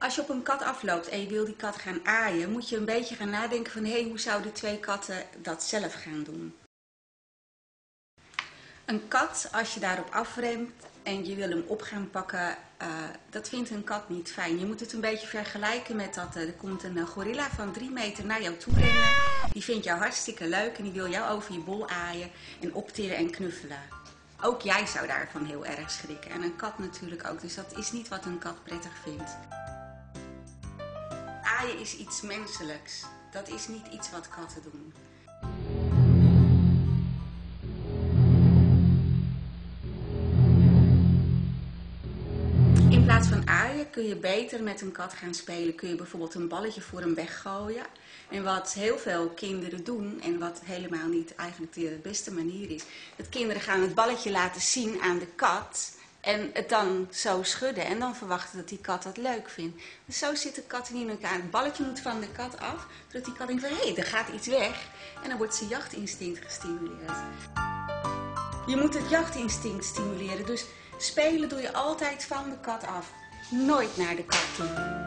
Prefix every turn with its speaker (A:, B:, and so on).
A: Als je op een kat afloopt en je wil die kat gaan aaien, moet je een beetje gaan nadenken van hé, hey, hoe zouden twee katten dat zelf gaan doen? Een kat, als je daarop afremt en je wil hem op gaan pakken, uh, dat vindt een kat niet fijn. Je moet het een beetje vergelijken met dat uh, er komt een gorilla van drie meter naar jou toe rennen. Die vindt jou hartstikke leuk en die wil jou over je bol aaien en optillen en knuffelen. Ook jij zou daarvan heel erg schrikken en een kat natuurlijk ook. Dus dat is niet wat een kat prettig vindt. Aaien is iets menselijks. Dat is niet iets wat katten doen. In plaats van aaien kun je beter met een kat gaan spelen. Kun je bijvoorbeeld een balletje voor hem weggooien. En wat heel veel kinderen doen, en wat helemaal niet eigenlijk de beste manier is, dat kinderen gaan het balletje laten zien aan de kat. En het dan zo schudden en dan verwachten dat die kat dat leuk vindt. Dus zo zit de kat in elkaar. Het balletje moet van de kat af, zodat die kat denkt van hé, hey, er gaat iets weg. En dan wordt zijn jachtinstinct gestimuleerd. Je moet het jachtinstinct stimuleren, dus spelen doe je altijd van de kat af. Nooit naar de kat toe.